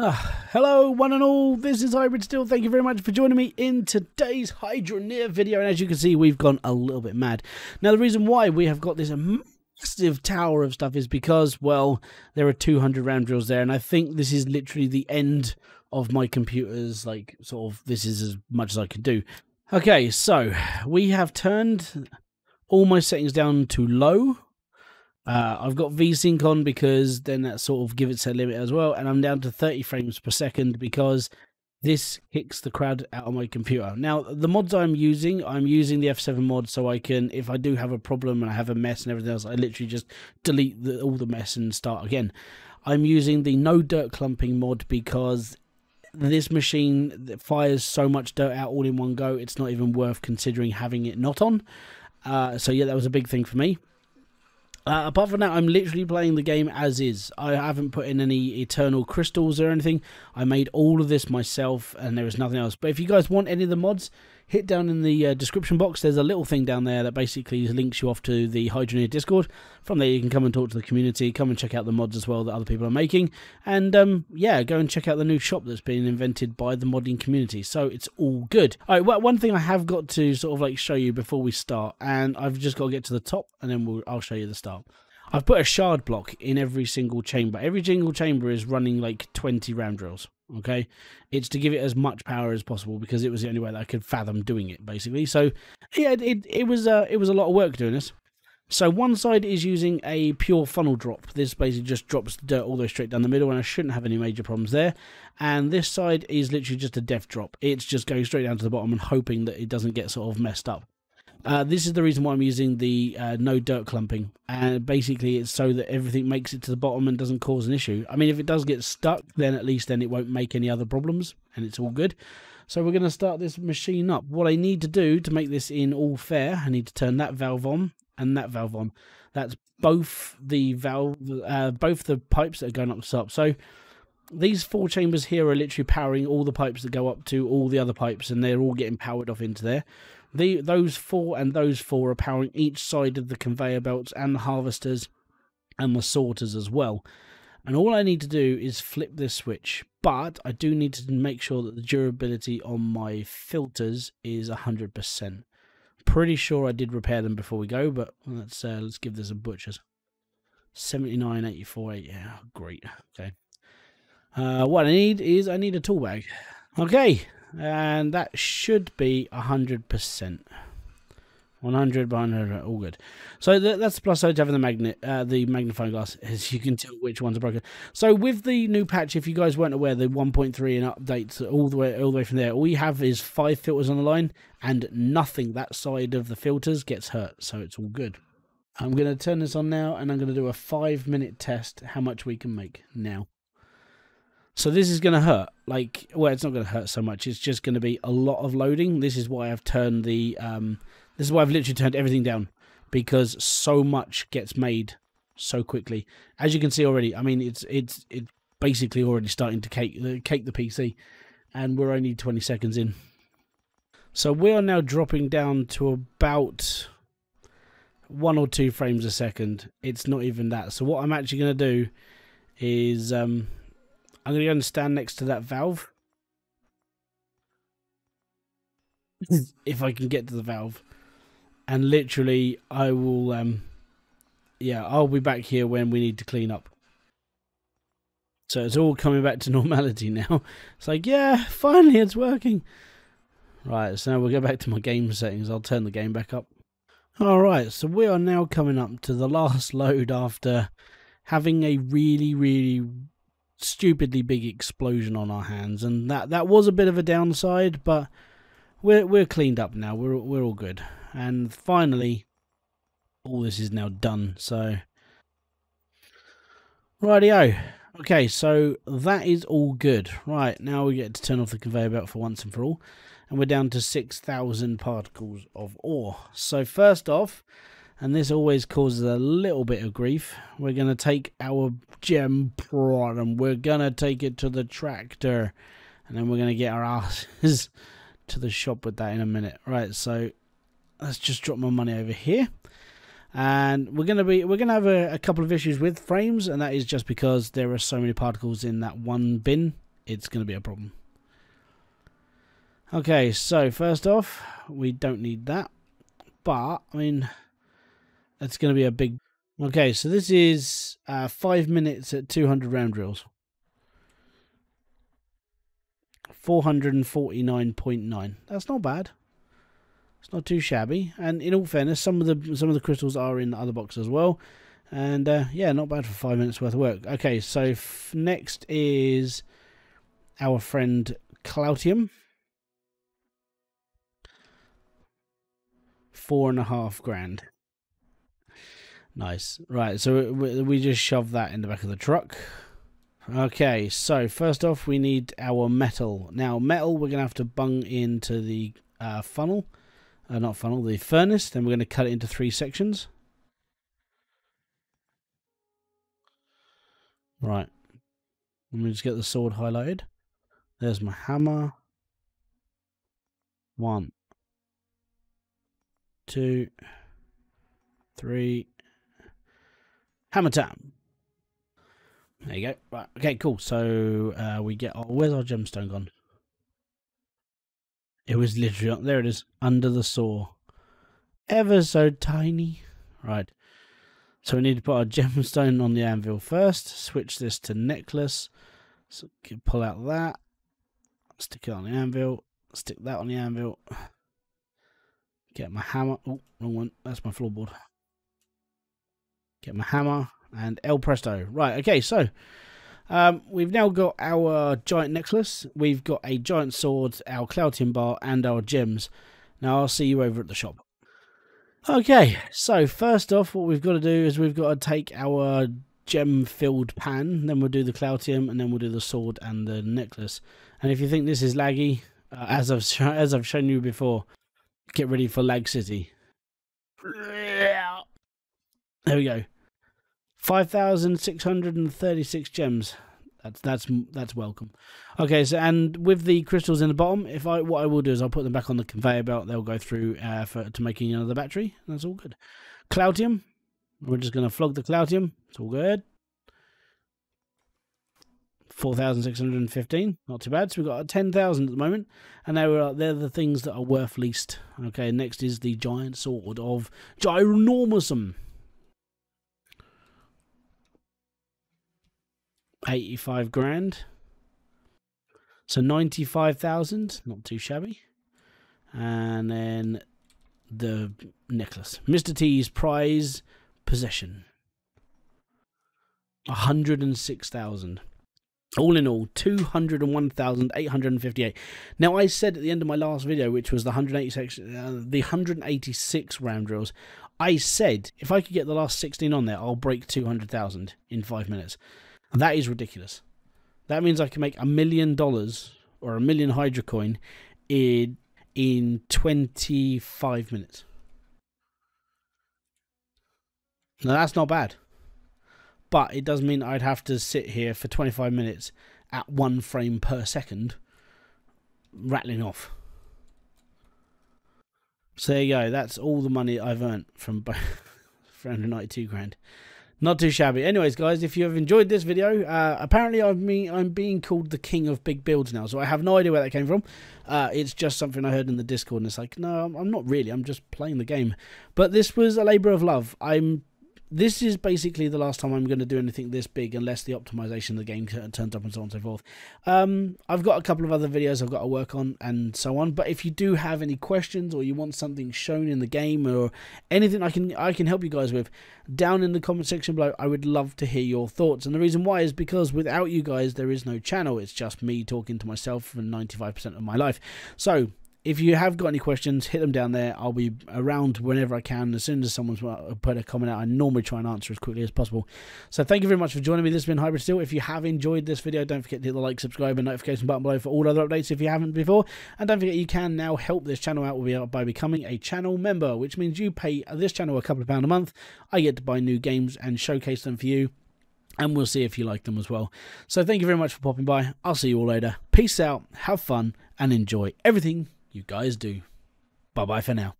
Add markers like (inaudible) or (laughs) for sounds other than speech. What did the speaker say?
Ah, hello, one and all. This is Hybrid Steel. Thank you very much for joining me in today's Hydroneer video. And as you can see, we've gone a little bit mad. Now, the reason why we have got this massive tower of stuff is because, well, there are 200 ram drills there. And I think this is literally the end of my computer's, like, sort of, this is as much as I can do. Okay, so we have turned all my settings down to low uh, I've got VSync on because then that sort of gives it a limit as well, and I'm down to 30 frames per second because this kicks the crowd out of my computer. Now, the mods I'm using, I'm using the F7 mod so I can, if I do have a problem and I have a mess and everything else, I literally just delete the, all the mess and start again. I'm using the no dirt clumping mod because this machine fires so much dirt out all in one go, it's not even worth considering having it not on. Uh, so yeah, that was a big thing for me. Uh, apart from that, I'm literally playing the game as is. I haven't put in any eternal crystals or anything. I made all of this myself, and there is nothing else. But if you guys want any of the mods, hit down in the uh, description box. There's a little thing down there that basically links you off to the Hydroneer Discord. From there, you can come and talk to the community, come and check out the mods as well that other people are making, and um, yeah, go and check out the new shop that's been invented by the modding community. So it's all good. All right, well, one thing I have got to sort of like show you before we start, and I've just got to get to the top, and then we'll, I'll show you the start. I've put a shard block in every single chamber. Every single chamber is running like 20 ram drills. Okay, it's to give it as much power as possible because it was the only way that I could fathom doing it, basically. So, yeah, it it was uh, it was a lot of work doing this. So one side is using a pure funnel drop. This basically just drops the dirt all the way straight down the middle, and I shouldn't have any major problems there. And this side is literally just a def drop. It's just going straight down to the bottom and hoping that it doesn't get sort of messed up. Uh, this is the reason why I'm using the uh, no dirt clumping, and basically it's so that everything makes it to the bottom and doesn't cause an issue. I mean, if it does get stuck, then at least then it won't make any other problems, and it's all good. So we're going to start this machine up. What I need to do to make this in all fair, I need to turn that valve on and that valve on. That's both the valve, uh, both the pipes that are going up the top. So these four chambers here are literally powering all the pipes that go up to all the other pipes, and they're all getting powered off into there. The those four and those four are powering each side of the conveyor belts and the harvesters and the sorters as well. And all I need to do is flip this switch, but I do need to make sure that the durability on my filters is 100%. Pretty sure I did repair them before we go, but let's uh, let's give this a butcher's. 79, 84, 8, yeah, great, okay. Uh, what I need is I need a tool bag. Okay, and that should be 100%. 100 by 100, all good. So that's the plus side to having the magnet, uh, the magnifying glass, as you can tell which ones are broken. So with the new patch, if you guys weren't aware, the 1.3 and updates all the way all the way from there, all you have is five filters on the line, and nothing that side of the filters gets hurt, so it's all good. I'm going to turn this on now, and I'm going to do a five minute test how much we can make now. So this is going to hurt. Like, well, it's not going to hurt so much. It's just going to be a lot of loading. This is why I've turned the, um, this is why I've literally turned everything down because so much gets made so quickly. As you can see already, I mean, it's it's it's basically already starting to cake the cake the PC, and we're only 20 seconds in. So we are now dropping down to about one or two frames a second. It's not even that. So what I'm actually going to do is um, I'm going to go and stand next to that valve. (laughs) if I can get to the valve. And literally, I will, um, yeah, I'll be back here when we need to clean up. So it's all coming back to (laughs) normality now. It's like, yeah, finally it's working. Right, so now we'll go back to my game settings. I'll turn the game back up. Alright, so we are now coming up to the last load after having a really, really stupidly big explosion on our hands, and that that was a bit of a downside, but we're we're cleaned up now. We're we're all good, and finally, all this is now done. So, rightio. Okay, so that is all good. Right now we get to turn off the conveyor belt for once and for all, and we're down to six thousand particles of ore. So first off, and this always causes a little bit of grief. We're going to take our gem prod and we're going to take it to the tractor, and then we're going to get our asses (laughs) to the shop with that in a minute. Right, so let's just drop my money over here. And we're gonna be we're gonna have a, a couple of issues with frames, and that is just because there are so many particles in that one bin it's going to be a problem. Okay, so first off, we don't need that. But, I mean, that's going to be a big... Okay, so this is uh, 5 minutes at 200 ram drills. 449.9. That's not bad. It's not too shabby. And in all fairness, some of the some of the crystals are in the other box as well. And uh, yeah, not bad for five minutes worth of work. Okay, so next is our friend Cloutium. Four and a half grand. Nice. Right, so we, just shove that in the back of the truck. Okay, so first off, we need our metal. Now, metal we're going to have to bung into the uh, funnel. Uh, not funnel, the furnace. Then we're going to cut it into three sections. Right. Let me just get the sword highlighted. There's my hammer. One. Two. Three. Hammer time. There you go. Right. Okay, cool. So uh, we get our... Where's our gemstone gone? It was literally... There it is. Under the saw. Ever so tiny. Right. So we need to put our (laughs) gemstone on the anvil first. Switch this to necklace. So pull out that. Stick it on the anvil. Stick that on the anvil. Get my hammer. Oh, wrong one. That's my floorboard. Get my hammer and El Presto. Right, okay, so um, we've now got our giant necklace. We've got a giant sword, our Cloutium bar, and our gems. Now I'll see you over at the shop. Okay, so first off, what we've got to do is we've got to take our gem-filled pan, then we'll do the Cloutium, and then we'll do the sword and the necklace. And if you think this is laggy, uh, as I've as I've shown you before, get ready for Lag City. There we go. Five thousand six hundred and thirty-six gems. That's that's that's welcome. Okay, so and with the crystals in the bottom, if I what I will do is I'll put them back on the conveyor belt. They'll go through uh, for to making another battery. That's all good. Cloutium. We're just gonna flog the Cloutium. It's all good. 4,615, not too bad. So we've got 10,000 at the moment, and they were, they're the things that are worth least. Okay, next is the giant sword of Gyronormousum. 85 grand. So 95,000, not too shabby. And then the necklace. Mr. T's prize possession. 106,000. All in all, 201,858. Now, I said at the end of my last video, which was the 186, uh, the 186 ram drills, I said if I could get the last 16 on there, I'll break 200,000 in five minutes. That is ridiculous. That means I can make a million dollars or a million Hydra coin in in 25 minutes. Now that's not bad. But it does mean I'd have to sit here for 25 minutes at one frame per second rattling off. So there you go. That's all the money I've earned from (laughs) 392 grand. Not too shabby. Anyways, guys, if you have enjoyed this video, uh, apparently I'm, me, I'm being called the king of big builds now, so I have no idea where that came from. Uh, it's just something I heard in the Discord, and it's like, no, I'm not really. I'm just playing the game. But this was a labour of love. I'm this is basically the last time I'm going to do anything this big unless the optimization of the game turns up and so on and so forth. Um, I've got a couple of other videos I've got to work on and so on. But if you do have any questions or you want something shown in the game or anything I can I can help you guys with, down in the comment section below, I would love to hear your thoughts. And the reason why is because without you guys, there is no channel. It's just me talking to myself for 95% of my life. So if you have got any questions, hit them down there. I'll be around whenever I can. As soon as someone's put a comment out, I normally try and answer as quickly as possible. So thank you very much for joining me. This has been Hybrid Steel. If you have enjoyed this video, don't forget to hit the like, subscribe, and notification button below for all other updates if you haven't before. And don't forget you can now help this channel out by becoming a channel member, which means you pay this channel a couple of pound a month. I get to buy new games and showcase them for you and we'll see if you like them as well. So thank you very much for popping by. I'll see you all later. Peace out, have fun, and enjoy everything you guys do. Bye bye for now.